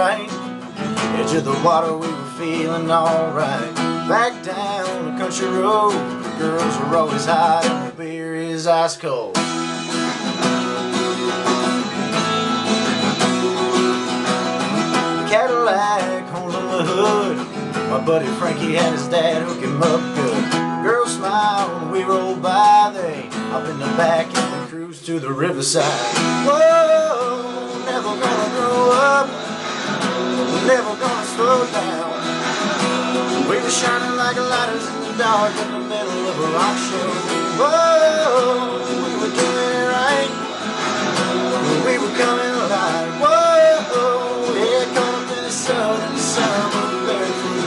edge of the water, we were feeling alright. Back down the country road, the girls were always hot and the beer is ice cold. Cadillac, horns on the hood. My buddy Frankie had his dad hook him up good. Girls smile when we roll by, they hop in the back and we cruise to the riverside. Whoa, never gonna up, never gonna slow down. We were shining like lighters in the dark in the middle of a rock show. Whoa, we were doing it right. We were coming alive. Whoa, up in the sun and the from the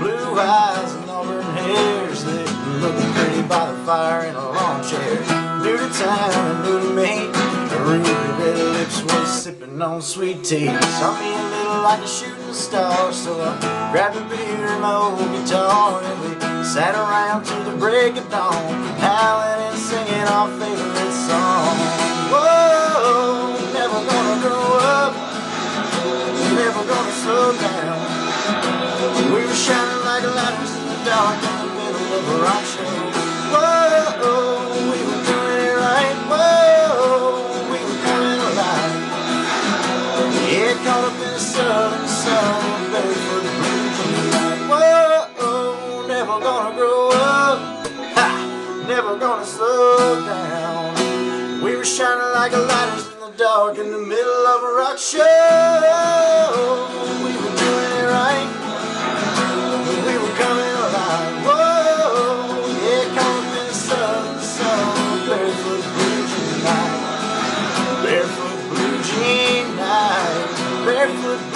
blue eyes and auburn hairs, looking pretty by the fire in a. Town and new to me. Ruby red lips was sipping on sweet tea. Saw me a little like a shooting star, so I grabbed a beer and my old guitar and we sat around till the break of dawn, howling and singing our favorite song. Whoa, never gonna grow up, never gonna slow down. We were shining like lighters in the dark in the middle of a rock show. never gonna slow down. We were shining like lighters in the dark in the middle of a rock show. We were doing it right. We were coming alive. Whoa, yeah, coming barefoot blue jean night, barefoot blue jean night, barefoot.